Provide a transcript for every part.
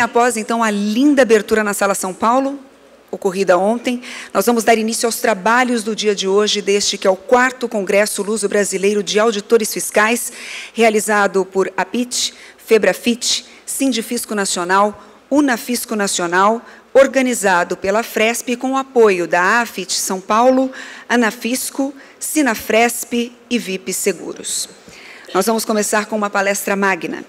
após então a linda abertura na Sala São Paulo, ocorrida ontem, nós vamos dar início aos trabalhos do dia de hoje, deste que é o quarto Congresso Luso Brasileiro de Auditores Fiscais, realizado por APIT, FEBRAFIT, Sindifisco Nacional, Unafisco Nacional, organizado pela Fresp com o apoio da AFIT São Paulo, Anafisco, Sinafresp e VIP Seguros. Nós vamos começar com uma palestra magna.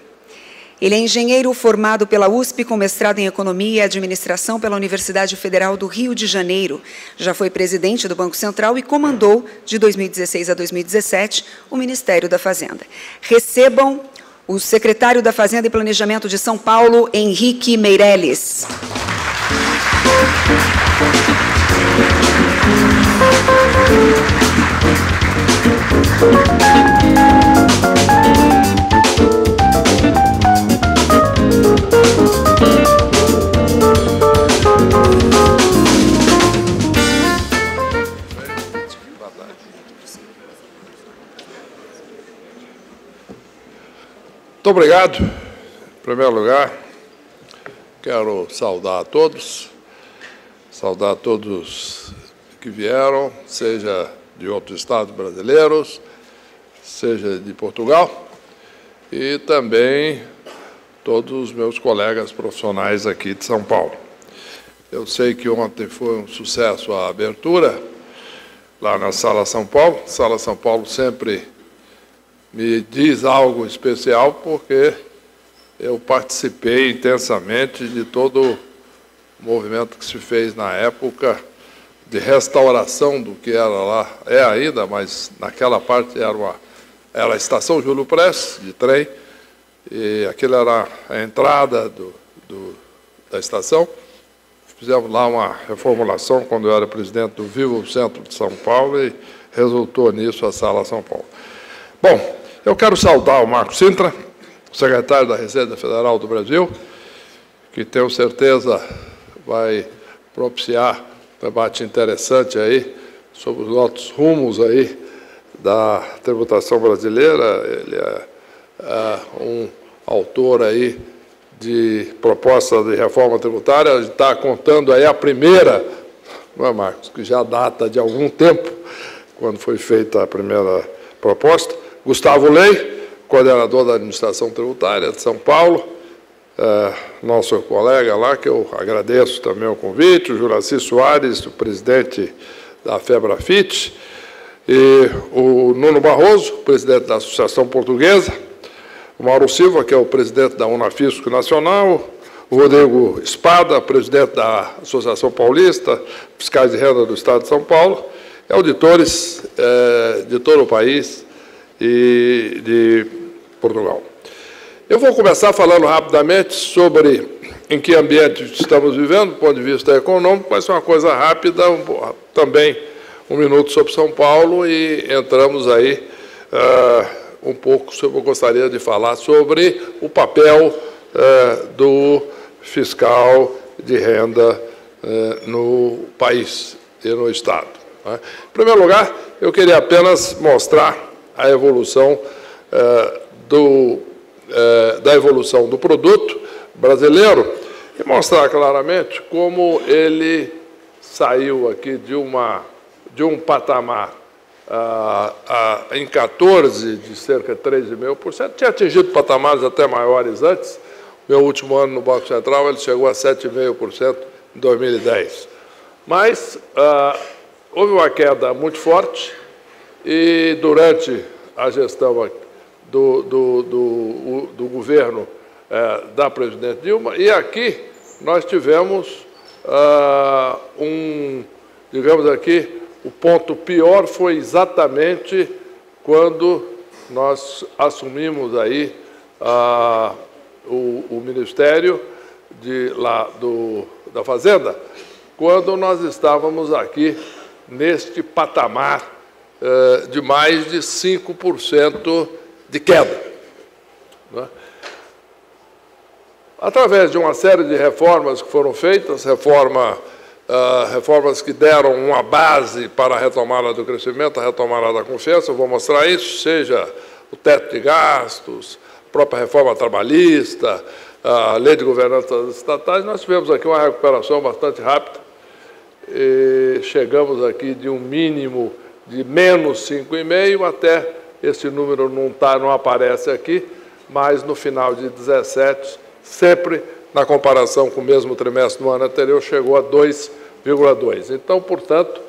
Ele é engenheiro formado pela USP com mestrado em Economia e Administração pela Universidade Federal do Rio de Janeiro. Já foi presidente do Banco Central e comandou, de 2016 a 2017, o Ministério da Fazenda. Recebam o secretário da Fazenda e Planejamento de São Paulo, Henrique Meirelles. Muito obrigado. Em primeiro lugar, quero saudar a todos, saudar a todos que vieram, seja de outros estados brasileiros, seja de Portugal, e também todos os meus colegas profissionais aqui de São Paulo. Eu sei que ontem foi um sucesso a abertura, lá na Sala São Paulo. Sala São Paulo sempre me diz algo especial porque eu participei intensamente de todo o movimento que se fez na época de restauração do que era lá, é ainda, mas naquela parte era, uma, era a estação Júlio Prestes, de trem, e aquilo era a entrada do, do, da estação. Fizemos lá uma reformulação quando eu era presidente do Vivo Centro de São Paulo e resultou nisso a Sala São Paulo. Bom, eu quero saudar o Marco Sintra, secretário da Receita Federal do Brasil, que tenho certeza vai propiciar um debate interessante aí sobre os nossos rumos aí da tributação brasileira. Ele é, é um autor aí de proposta de reforma tributária, a gente está contando aí a primeira, não é, Marcos, que já data de algum tempo, quando foi feita a primeira proposta. Gustavo Lei, coordenador da administração tributária de São Paulo, é, nosso colega lá, que eu agradeço também o convite, o Juraci Soares, o presidente da FEBRAFIT, e o Nuno Barroso, presidente da Associação Portuguesa, o Mauro Silva, que é o presidente da Unafisco Nacional, o Rodrigo Espada, presidente da Associação Paulista, fiscais de renda do Estado de São Paulo, auditores é, de todo o país, e de Portugal. Eu vou começar falando rapidamente sobre em que ambiente estamos vivendo, do ponto de vista econômico, ser uma coisa rápida, um, também um minuto sobre São Paulo e entramos aí uh, um pouco sobre, eu gostaria de falar sobre o papel uh, do fiscal de renda uh, no país e no Estado. Né? Em primeiro lugar, eu queria apenas mostrar a evolução eh, do, eh, da evolução do produto brasileiro e mostrar claramente como ele saiu aqui de, uma, de um patamar ah, em 14 de cerca de 3,5%, tinha atingido patamares até maiores antes. Meu último ano no Banco Central ele chegou a 7,5% em 2010. Mas ah, houve uma queda muito forte e durante a gestão do, do, do, do governo é, da presidente Dilma, e aqui nós tivemos ah, um, digamos aqui, o ponto pior foi exatamente quando nós assumimos aí ah, o, o, Ministério de, lá do, da Fazenda, quando nós estávamos aqui neste patamar eh, de mais de 5% de queda. Né? Através de uma série de reformas que foram feitas, reforma, uh, reformas que deram uma base para a retomada do crescimento, a retomada da confiança, eu vou mostrar isso, seja o teto de gastos, a própria reforma trabalhista, a lei de governança estatais, nós tivemos aqui uma recuperação bastante rápida. E chegamos aqui de um mínimo de menos 5,5 até esse número não, tá, não aparece aqui, mas no final de 17, sempre na comparação com o mesmo trimestre do ano anterior, chegou a 2,2. Então, portanto,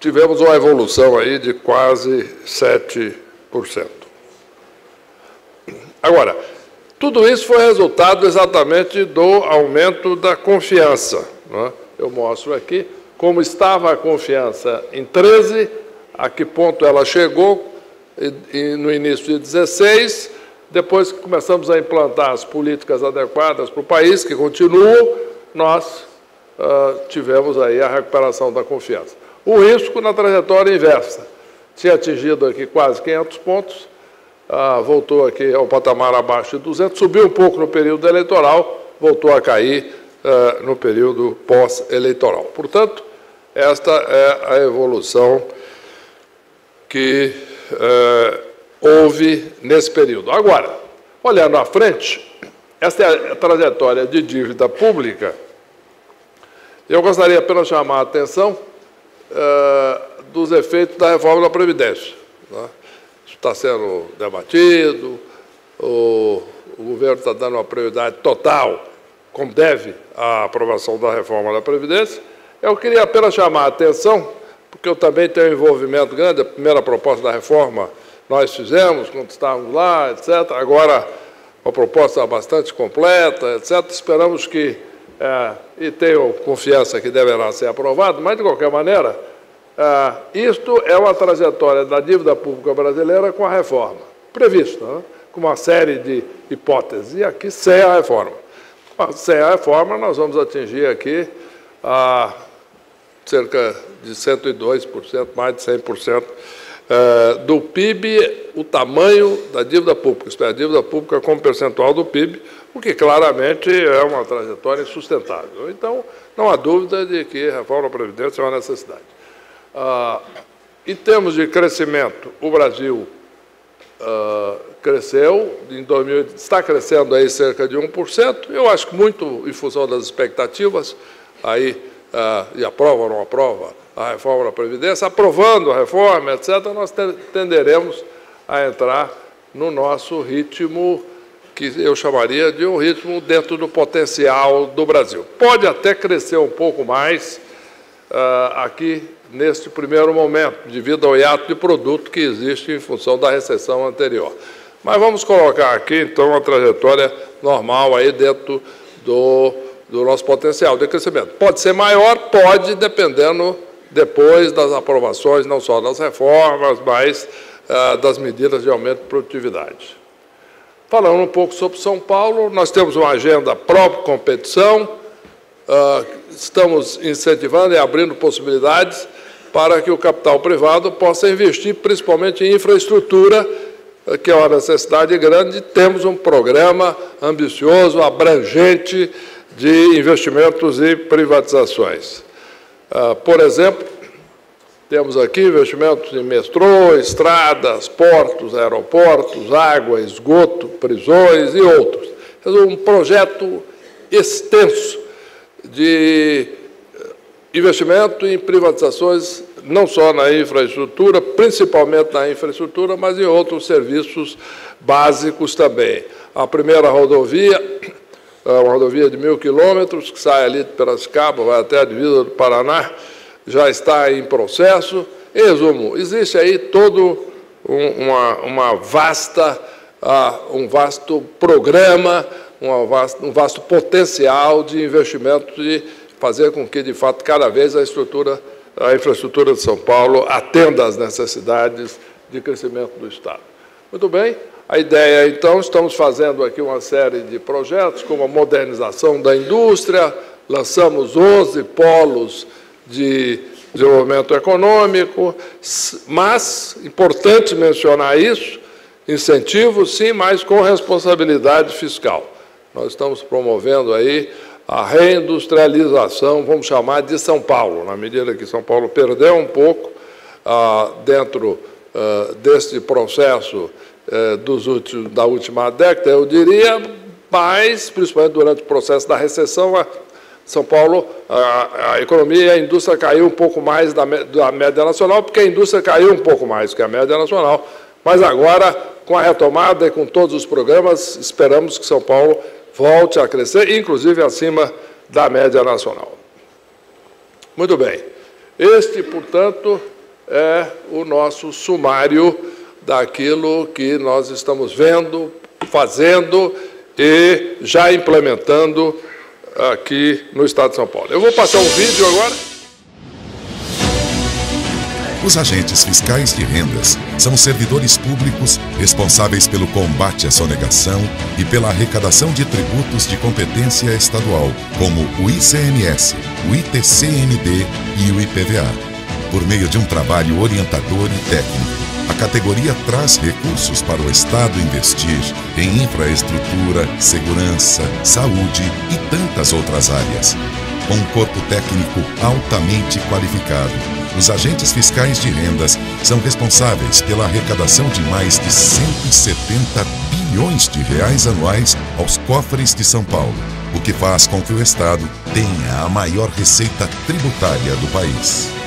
tivemos uma evolução aí de quase 7%. Agora, tudo isso foi resultado exatamente do aumento da confiança. É? Eu mostro aqui como estava a confiança em 13, a que ponto ela chegou no início de 16, depois que começamos a implantar as políticas adequadas para o país, que continuam, nós uh, tivemos aí a recuperação da confiança. O risco na trajetória inversa. Tinha atingido aqui quase 500 pontos, ah, voltou aqui ao patamar abaixo de 200, subiu um pouco no período eleitoral, voltou a cair ah, no período pós-eleitoral. Portanto, esta é a evolução que ah, houve nesse período. Agora, olhando à frente, esta é a trajetória de dívida pública. Eu gostaria apenas de chamar a atenção dos efeitos da reforma da Previdência. Né? está sendo debatido, o, o governo está dando uma prioridade total, como deve, à aprovação da reforma da Previdência. Eu queria apenas chamar a atenção, porque eu também tenho um envolvimento grande, a primeira proposta da reforma nós fizemos, quando estávamos lá, etc. Agora, uma proposta bastante completa, etc. Esperamos que, é, e tenho confiança que deverá ser aprovado, mas, de qualquer maneira, ah, isto é uma trajetória da dívida pública brasileira com a reforma, prevista, né? com uma série de hipóteses, e aqui sem a reforma. Sem a reforma, nós vamos atingir aqui a cerca de 102%, mais de 100% eh, do PIB, o tamanho da dívida pública, isto é, a dívida pública como percentual do PIB, o que claramente é uma trajetória insustentável. Então, não há dúvida de que a reforma da Previdência é uma necessidade. Ah, em termos de crescimento, o Brasil ah, cresceu, em 2000, está crescendo aí cerca de 1%, eu acho que muito em função das expectativas, aí, ah, e aprova ou não aprova a reforma da Previdência, aprovando a reforma, etc., nós tenderemos a entrar no nosso ritmo que eu chamaria de um ritmo dentro do potencial do Brasil. Pode até crescer um pouco mais uh, aqui neste primeiro momento, devido ao hiato de produto que existe em função da recessão anterior. Mas vamos colocar aqui, então, a trajetória normal aí dentro do, do nosso potencial de crescimento. Pode ser maior? Pode, dependendo depois das aprovações, não só das reformas, mas ah, das medidas de aumento de produtividade. Falando um pouco sobre São Paulo, nós temos uma agenda pró-competição, ah, estamos incentivando e abrindo possibilidades para que o capital privado possa investir principalmente em infraestrutura, que é uma necessidade grande. Temos um programa ambicioso, abrangente de investimentos e privatizações. Ah, por exemplo, temos aqui investimentos em metrô, estradas, portos, aeroportos, água, esgoto, prisões e outros. Um projeto extenso de investimento em privatizações, não só na infraestrutura, principalmente na infraestrutura, mas em outros serviços básicos também. A primeira rodovia, uma rodovia de mil quilômetros, que sai ali de Piracicaba, vai até a divisa do Paraná, já está em processo. Em resumo, existe aí todo um, uma, uma vasta, uh, um vasto programa, um vasto, um vasto potencial de investimento de fazer com que, de fato, cada vez a estrutura, a infraestrutura de São Paulo atenda às necessidades de crescimento do Estado. Muito bem, a ideia, então, estamos fazendo aqui uma série de projetos, como a modernização da indústria, lançamos 11 polos de desenvolvimento econômico, mas, importante mencionar isso, incentivos sim, mas com responsabilidade fiscal. Nós estamos promovendo aí a reindustrialização, vamos chamar de São Paulo, na medida que São Paulo perdeu um pouco ah, dentro ah, desse processo eh, dos últimos, da última década, eu diria, mas, principalmente durante o processo da recessão, a São Paulo, a, a, economia e a indústria caiu um pouco mais da, da média nacional, porque a indústria caiu um pouco mais que a média nacional, mas agora, com a retomada e com todos os programas, esperamos que São Paulo volte a crescer, inclusive acima da média nacional. Muito bem. Este, portanto, é o nosso sumário daquilo que nós estamos vendo, fazendo e já implementando aqui no Estado de São Paulo. Eu vou passar um vídeo agora. Os agentes fiscais de rendas são servidores públicos responsáveis pelo combate à sonegação e pela arrecadação de tributos de competência estadual, como o ICMS, o ITCMD e o IPVA. Por meio de um trabalho orientador e técnico, a categoria traz recursos para o Estado investir em infraestrutura, segurança, saúde e tantas outras áreas. Com um corpo técnico altamente qualificado, os agentes fiscais de rendas são responsáveis pela arrecadação de mais de 170 bilhões de reais anuais aos cofres de São Paulo, o que faz com que o Estado tenha a maior receita tributária do país.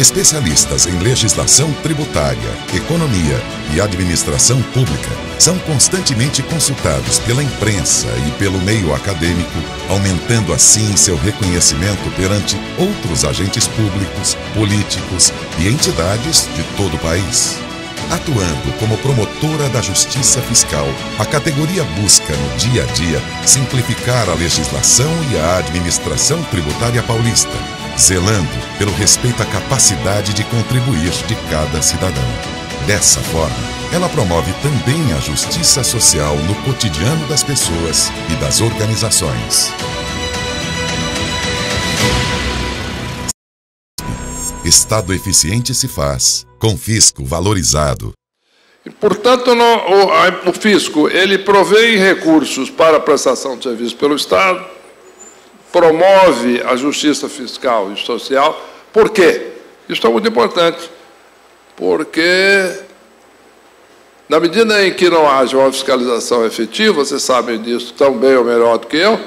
Especialistas em legislação tributária, economia e administração pública são constantemente consultados pela imprensa e pelo meio acadêmico, aumentando assim seu reconhecimento perante outros agentes públicos, políticos e entidades de todo o país. Atuando como promotora da justiça fiscal, a categoria busca no dia a dia simplificar a legislação e a administração tributária paulista zelando pelo respeito à capacidade de contribuir de cada cidadão. Dessa forma, ela promove também a justiça social no cotidiano das pessoas e das organizações. Estado eficiente se faz com fisco valorizado. Portanto, no, o, o fisco ele provém recursos para a prestação de serviço pelo Estado, promove a justiça fiscal e social. Por quê? Isso é muito importante. Porque, na medida em que não haja uma fiscalização efetiva, vocês sabem disso tão bem ou melhor do que eu,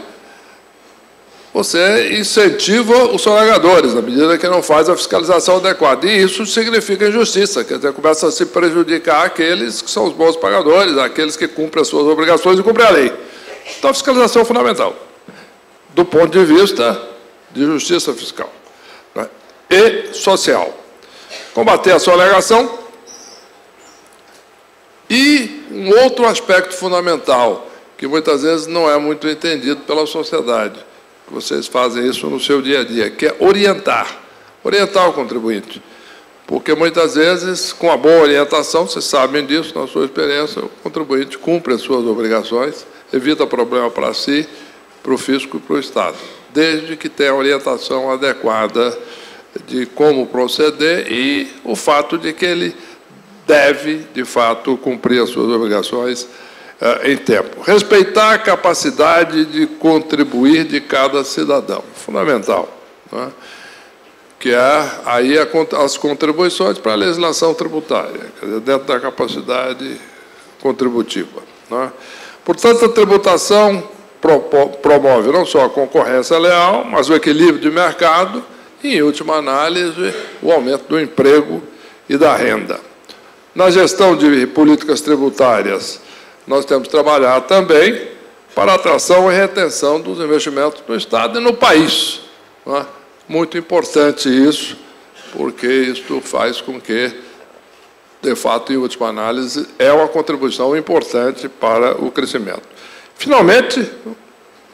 você incentiva os sonegadores, na medida que não faz a fiscalização adequada. E isso significa injustiça, quer dizer, começa a se prejudicar aqueles que são os bons pagadores, aqueles que cumprem as suas obrigações e cumprem a lei. Então, a fiscalização é fundamental do ponto de vista de justiça fiscal né, e social. Combater a sonegação e um outro aspecto fundamental, que muitas vezes não é muito entendido pela sociedade, vocês fazem isso no seu dia a dia, que é orientar, orientar o contribuinte. Porque muitas vezes, com a boa orientação, vocês sabem disso na sua experiência, o contribuinte cumpre as suas obrigações, evita problema para si para o fisco e para o Estado, desde que tenha orientação adequada de como proceder e o fato de que ele deve, de fato, cumprir as suas obrigações uh, em tempo. Respeitar a capacidade de contribuir de cada cidadão, fundamental. É? Que é aí as contribuições para a legislação tributária, dizer, dentro da capacidade contributiva. É? Portanto, a tributação promove não só a concorrência leal, mas o equilíbrio de mercado e, em última análise, o aumento do emprego e da renda. Na gestão de políticas tributárias, nós temos trabalhar também para a atração e retenção dos investimentos no Estado e no país. É? Muito importante isso, porque isto faz com que, de fato, em última análise, é uma contribuição importante para o crescimento. Finalmente,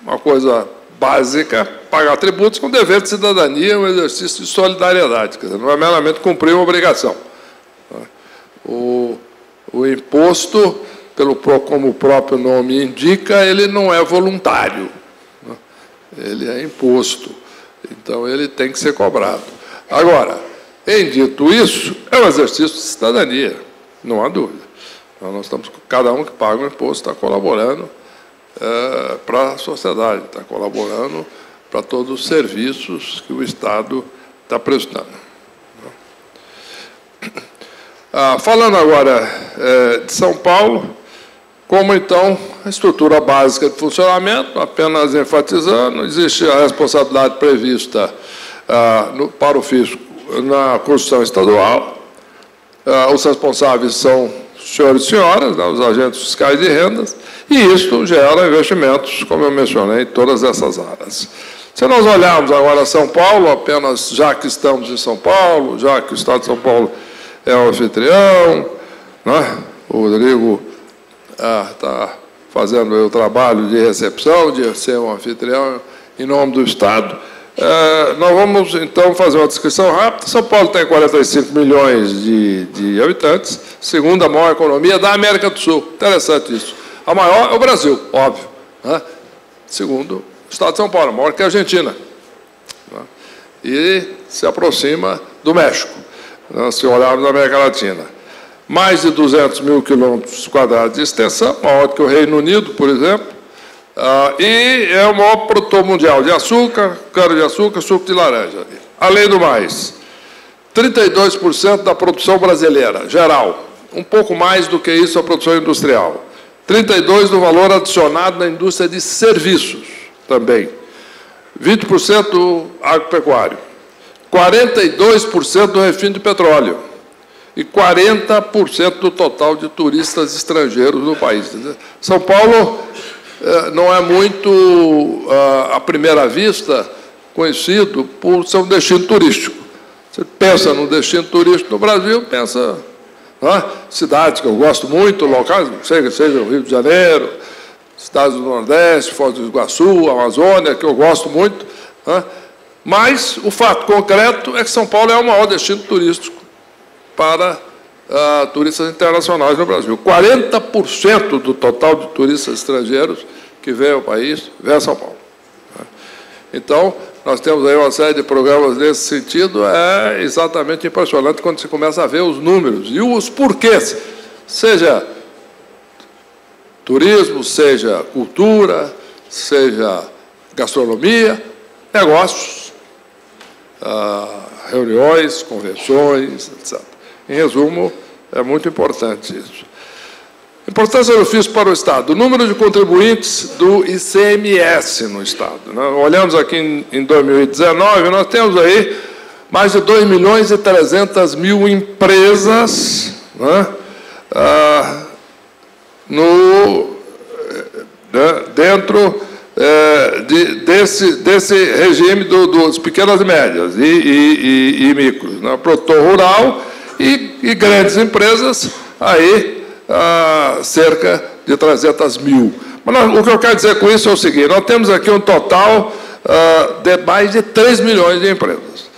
uma coisa básica, pagar tributos com dever de cidadania, um exercício de solidariedade, quer dizer, não é meramente cumprir uma obrigação. O, o imposto, pelo, como o próprio nome indica, ele não é voluntário, ele é imposto, então ele tem que ser cobrado. Agora, em dito isso, é um exercício de cidadania, não há dúvida. Nós estamos, cada um que paga o imposto está colaborando é, para a sociedade, está colaborando para todos os serviços que o Estado está prestando. Ah, falando agora é, de São Paulo, como então estrutura básica de funcionamento, apenas enfatizando, existe a responsabilidade prevista ah, no, para o fisco na Constituição Estadual. Ah, os responsáveis são senhores e senhoras, né, os agentes fiscais de rendas, e isso gera investimentos, como eu mencionei, em todas essas áreas. Se nós olharmos agora São Paulo, apenas já que estamos em São Paulo, já que o Estado de São Paulo é o anfitrião, né, o Rodrigo está ah, fazendo o trabalho de recepção, de ser um anfitrião em nome do Estado. É, nós vamos, então, fazer uma descrição rápida. São Paulo tem 45 milhões de, de habitantes, segunda maior economia da América do Sul. Interessante isso. A maior é o Brasil, óbvio. Né? Segundo, o Estado de São Paulo, maior que a Argentina. Né? E se aproxima do México, né? se olharmos na América Latina. Mais de 200 mil quilômetros quadrados de extensão, maior que o Reino Unido, por exemplo ah, e é o maior produtor mundial de açúcar, cana-de-açúcar, suco de laranja. Além do mais, 32% da produção brasileira, geral, um pouco mais do que isso a produção industrial. 32% do valor adicionado na indústria de serviços também. 20% do agropecuário. 42% do refino de petróleo. E 40% do total de turistas estrangeiros no país. São Paulo não é muito, ah, à primeira vista, conhecido por ser um destino turístico. Você pensa no destino turístico no Brasil, pensa é? cidades que eu gosto muito, locais, seja, seja o Rio de Janeiro, cidades do Nordeste, Foz do Iguaçu, Amazônia, que eu gosto muito. É? Mas o fato concreto é que São Paulo é o maior destino turístico para uh, turistas internacionais no Brasil. 40% do total de turistas estrangeiros que vêm ao país vêm São Paulo. Então, nós temos aí uma série de programas nesse sentido, é exatamente impressionante quando se começa a ver os números e os porquês, seja turismo, seja cultura, seja gastronomia, negócios, ah, reuniões, convenções, etc. Em resumo, é muito importante isso. Importância do fisco para o Estado. O número de contribuintes do ICMS no Estado. Né? Olhamos aqui em, em 2019, nós temos aí mais de 2 milhões e 300 mil empresas né? ah, no, né? dentro é, de, desse, desse regime do, dos pequenas e médias e, e, e, e micros. Né? Produtor rural e, e grandes empresas, aí ah, cerca de 300 mil. Mas nós, o que eu quero dizer com isso é o seguinte: nós temos aqui um total ah, de mais de 3 milhões de empresas.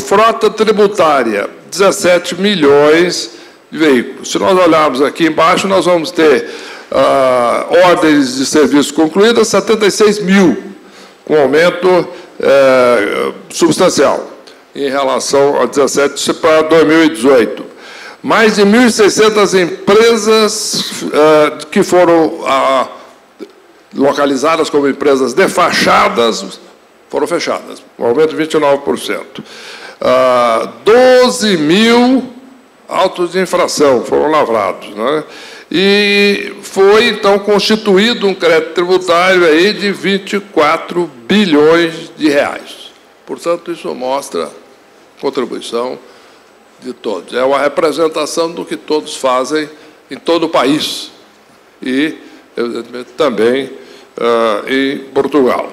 Frota tributária, 17 milhões de veículos. Se nós olharmos aqui embaixo, nós vamos ter ah, ordens de serviço concluídas, 76 mil, com aumento eh, substancial em relação a 17 para 2018. Mais de 1.600 empresas uh, que foram uh, localizadas como empresas defachadas foram fechadas, um aumento de 29%. Uh, 12 mil autos de infração foram lavrados. Né? E foi, então, constituído um crédito tributário aí de 24 bilhões de reais. Portanto, isso mostra contribuição de todos. É uma representação do que todos fazem em todo o país e, evidentemente, também uh, em Portugal.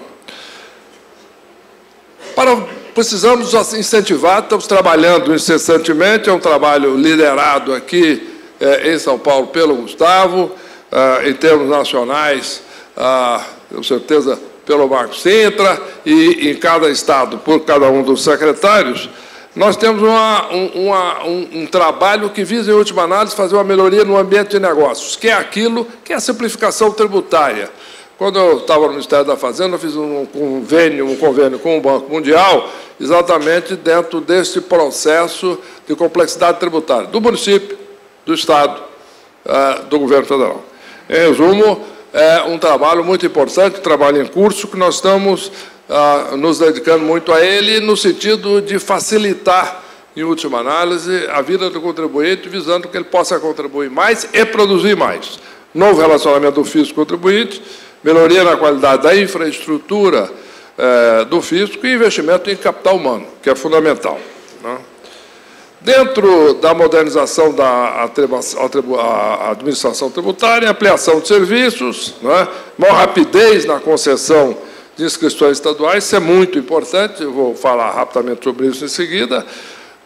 Para, precisamos incentivar, estamos trabalhando incessantemente, é um trabalho liderado aqui eh, em São Paulo pelo Gustavo, uh, em termos nacionais, uh, com certeza pelo Marco Sintra, e em cada estado por cada um dos secretários, nós temos uma, um, uma, um, um, trabalho que visa, em última análise, fazer uma melhoria no ambiente de negócios, que é aquilo que é a simplificação tributária. Quando eu estava no Ministério da Fazenda, eu fiz um convênio, um convênio com o Banco Mundial, exatamente dentro desse processo de complexidade tributária, do município, do Estado, eh, do governo federal. Em resumo, é um trabalho muito importante, trabalho em curso, que nós estamos ah, nos dedicando muito a ele, no sentido de facilitar, em última análise, a vida do contribuinte, visando que ele possa contribuir mais e produzir mais. novo relacionamento do fisco contribuinte, melhoria na qualidade da infraestrutura eh, do fisco e investimento em capital humano, que é fundamental. Né? Dentro da modernização da administração tributária, ampliação de serviços, né? maior rapidez na concessão de inscrições estaduais, isso é muito importante, eu vou falar rapidamente sobre isso em seguida.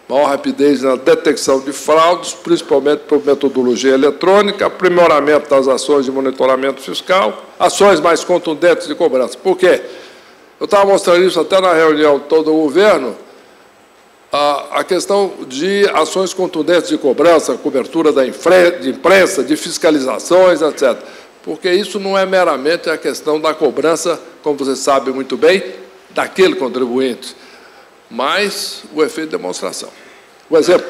Maior rapidez na detecção de fraudes, principalmente por metodologia eletrônica, aprimoramento das ações de monitoramento fiscal, ações mais contundentes de cobrança. Por quê? Eu estava mostrando isso até na reunião todo o governo, a, a questão de ações contundentes de cobrança, cobertura da imprensa, de fiscalizações, etc. Porque isso não é meramente a questão da cobrança, como você sabe muito bem, daquele contribuinte, mas o efeito de demonstração. O exemplo,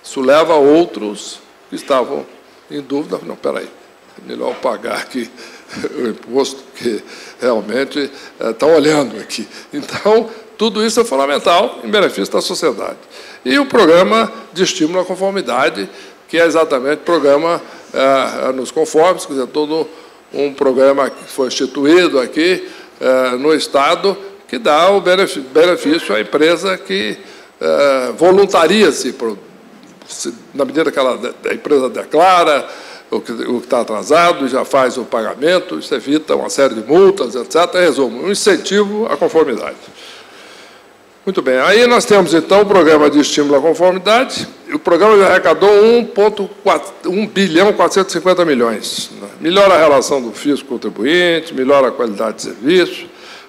isso leva a outros que estavam em dúvida, não, peraí, é melhor pagar aqui o imposto que realmente é, está olhando aqui. Então, tudo isso é fundamental em benefício da sociedade. E o programa de estímulo à conformidade, que é exatamente o programa é, nos conformes, quer dizer, todo um programa que foi instituído aqui é, no Estado, que dá o benefício à empresa que é, voluntaria-se, na medida que ela, a empresa declara o que está atrasado, já faz o pagamento, isso evita uma série de multas, etc. Resumo, um incentivo à conformidade. Muito bem, aí nós temos então o programa de estímulo à conformidade. Programa já arrecadou 1, bilhão 450 milhões. Né? Melhora a relação do fisco contribuinte, melhora a qualidade de serviço,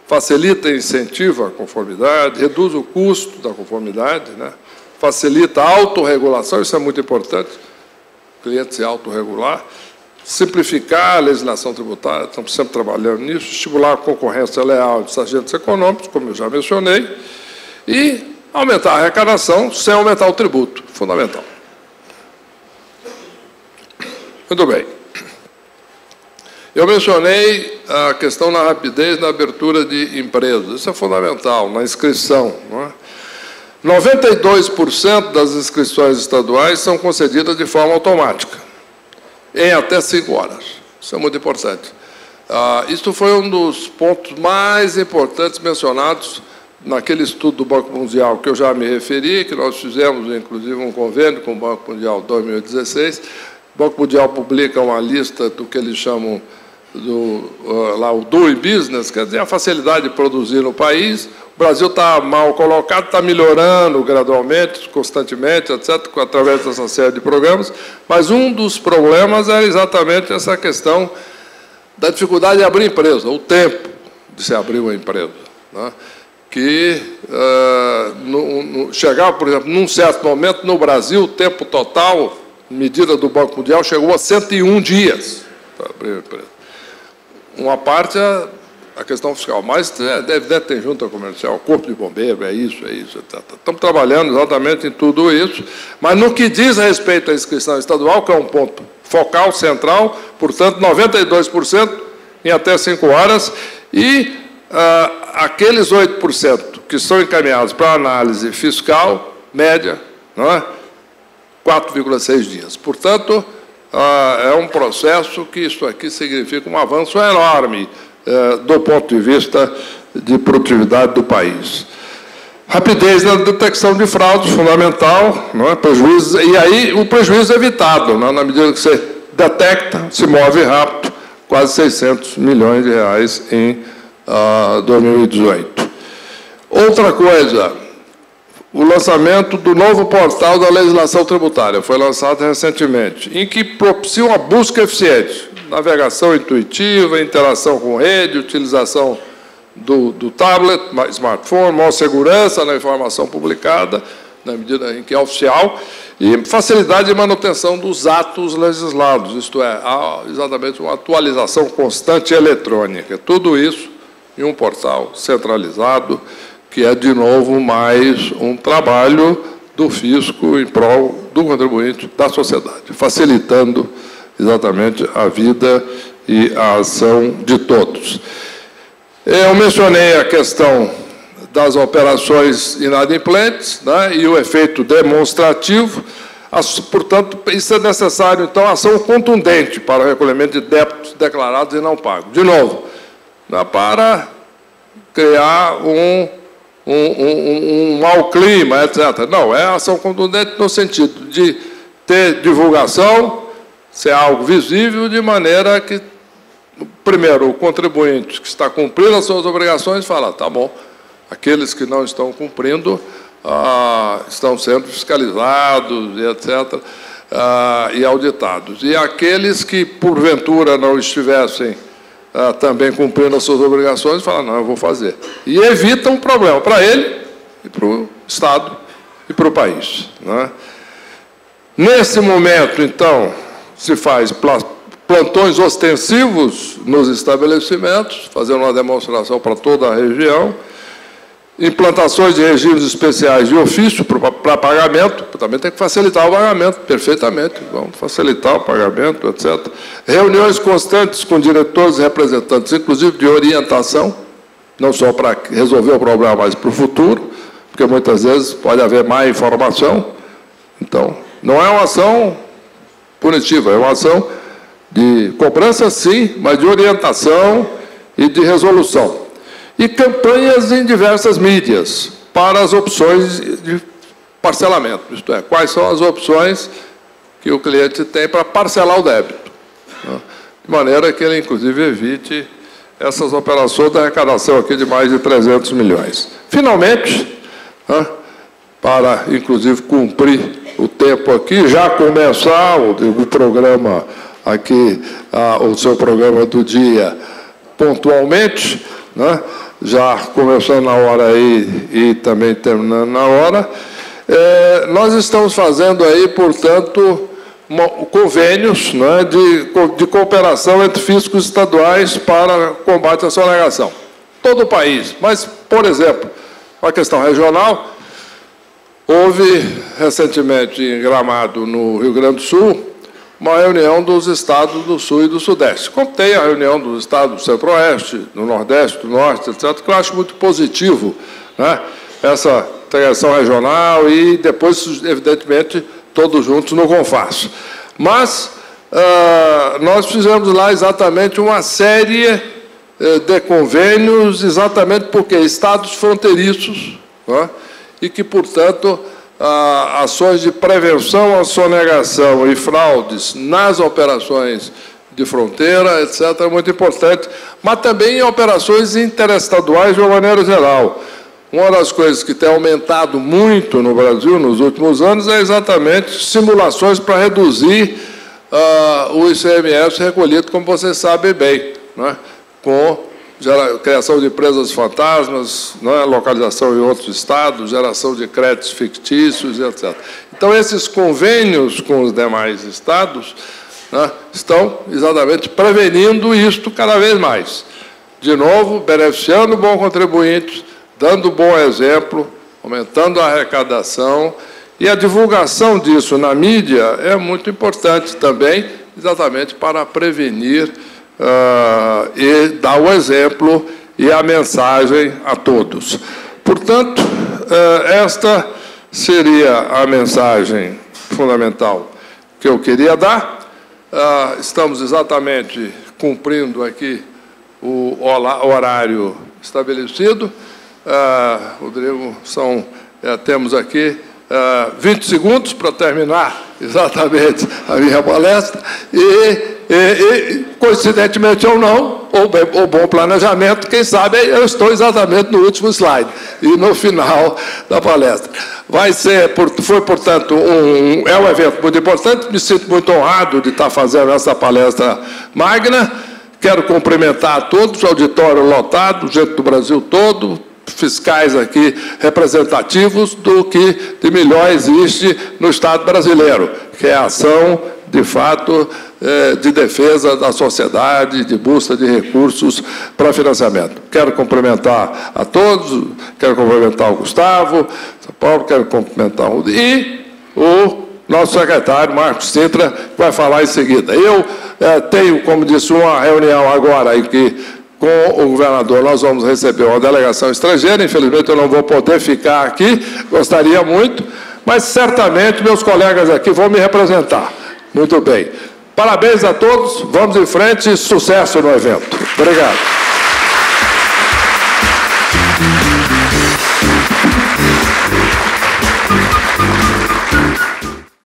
facilita e incentiva a conformidade, reduz o custo da conformidade, né? facilita a autorregulação, isso é muito importante, o cliente se autorregular, simplificar a legislação tributária, estamos sempre trabalhando nisso, estimular a concorrência leal dos agentes econômicos, como eu já mencionei, e aumentar a arrecadação sem aumentar o tributo, fundamental. Muito bem. Eu mencionei a questão na rapidez na abertura de empresas. Isso é fundamental, na inscrição. É? 92% das inscrições estaduais são concedidas de forma automática, em até cinco horas. Isso é muito importante. Ah, isso foi um dos pontos mais importantes mencionados naquele estudo do Banco Mundial que eu já me referi, que nós fizemos, inclusive, um convênio com o Banco Mundial 2016. O Banco Mundial publica uma lista do que eles chamam do, uh, lá, o doing business, quer dizer, a facilidade de produzir no país. O Brasil está mal colocado, está melhorando gradualmente, constantemente, etc., através dessa série de programas, mas um dos problemas é exatamente essa questão da dificuldade de abrir empresa, o tempo de se abrir uma empresa. Né? Que uh, no, no, chegar, por exemplo, num certo momento no Brasil, o tempo total, medida do Banco Mundial, chegou a 101 dias a empresa. Uma parte é a questão fiscal, mas é, deve, deve ter junta comercial, corpo de bombeiro, é isso, é isso, etc. Estamos trabalhando exatamente em tudo isso, mas no que diz respeito à inscrição estadual, que é um ponto focal, central, portanto, 92% em até 5 horas, e ah, aqueles 8% que são encaminhados para análise fiscal, média, não é? 4,6 dias. Portanto, ah, é um processo que isso aqui significa um avanço enorme eh, do ponto de vista de produtividade do país. Rapidez na detecção de fraudes, fundamental, não é? prejuízo, e aí o prejuízo é evitado, é? na medida que você detecta, se move rápido, quase 600 milhões de reais em 2018. Outra coisa, o lançamento do novo portal da legislação tributária, foi lançado recentemente, em que propicia uma busca eficiente, navegação intuitiva, interação com rede, utilização do, do tablet, smartphone, maior segurança na informação publicada, na medida em que é oficial, e facilidade de manutenção dos atos legislados, isto é, exatamente uma atualização constante eletrônica. Tudo isso em um portal centralizado, que é, de novo, mais um trabalho do fisco em prol do contribuinte, da sociedade, facilitando exatamente a vida e a ação de todos. Eu mencionei a questão das operações inadimplentes né, e o efeito demonstrativo. Portanto, isso é necessário, então, ação contundente para o recolhimento de débitos declarados e não pagos. De novo, para criar um, um, um, um mau clima, etc. Não, é ação contundente no sentido de ter divulgação, ser algo visível, de maneira que, primeiro, o contribuinte que está cumprindo as suas obrigações fala, tá bom, aqueles que não estão cumprindo ah, estão sendo fiscalizados, etc., ah, e auditados. E aqueles que, porventura, não estivessem ah, também cumprindo as suas obrigações, falam, não, eu vou fazer. E evitam um problema para ele e para o Estado e para o país. Né? Nesse momento, então, se faz plantões ostensivos nos estabelecimentos, fazendo uma demonstração para toda a região, implantações de regimes especiais de ofício para pagamento, também tem que facilitar o pagamento, perfeitamente, vamos facilitar o pagamento, etc. Reuniões constantes com diretores e representantes, inclusive de orientação, não só para resolver o problema, mas para o futuro, porque muitas vezes pode haver má informação. Então, não é uma ação punitiva, é uma ação de cobrança, sim, mas de orientação e de resolução e campanhas em diversas mídias para as opções de parcelamento, isto é, quais são as opções que o cliente tem para parcelar o débito, né? de maneira que ele, inclusive, evite essas operações da arrecadação aqui de mais de 300 milhões. Finalmente, né, para, inclusive, cumprir o tempo aqui, já começar o, programa aqui, o seu programa do dia pontualmente, né, já começando na hora aí e também terminando na hora. É, nós estamos fazendo aí, portanto, convênios né, de, de cooperação entre fiscos estaduais para combate à sonegação. Todo o país. Mas, por exemplo, a questão regional, houve recentemente em Gramado, no Rio Grande do Sul, uma reunião dos estados do Sul e do Sudeste. Como tem a reunião dos estados do Centro-Oeste, do Nordeste, do Norte, etc., que eu acho muito positivo né, essa integração regional e depois, evidentemente, todos juntos no Confas. Mas uh, nós fizemos lá exatamente uma série uh, de convênios, exatamente porque estados fronteiriços, né, e que, portanto, ah, ações de prevenção à sonegação e fraudes nas operações de fronteira, etc., é muito importante, mas também em operações interestaduais de uma maneira geral. Uma das coisas que tem aumentado muito no Brasil nos últimos anos é exatamente simulações para reduzir ah, o ICMS recolhido, como vocês sabem bem, né, com gera, criação de empresas fantasmas, é? localização em outros estados, geração de créditos fictícios, etc. Então, esses convênios com os demais estados né, estão exatamente prevenindo isto cada vez mais. De novo, beneficiando o bom contribuinte, dando bom exemplo, aumentando a arrecadação, e a divulgação disso na mídia é muito importante também, exatamente para prevenir uh, e dar o exemplo e a mensagem a todos. Portanto, uh, esta seria a mensagem fundamental que eu queria dar. Uh, estamos exatamente cumprindo aqui o horário estabelecido. Rodrigo, são, eh, temos aqui 20 segundos para terminar exatamente a minha palestra e e, e, coincidentemente ou não, ou, ou bom planejamento, quem sabe eu estou exatamente no último slide e no final da palestra. Vai ser, foi, portanto, um, é um evento muito importante, me sinto muito honrado de estar fazendo essa palestra magna. Quero cumprimentar a todos, auditório lotado, gente do Brasil todo, fiscais aqui representativos do que de melhor existe no Estado brasileiro, que é a ação, de fato, é, de defesa da sociedade, de busca de recursos para financiamento. Quero cumprimentar a todos, quero cumprimentar o Gustavo, São Paulo, quero cumprimentar o e o nosso secretário, Marcos Sintra, vai falar em seguida. Eu é, tenho, como disse, uma reunião agora em que com o governador nós vamos receber uma delegação estrangeira, infelizmente eu não vou poder ficar aqui, gostaria muito, mas certamente meus colegas aqui vão me representar. Muito bem. Parabéns a todos, vamos em frente e sucesso no evento. Obrigado.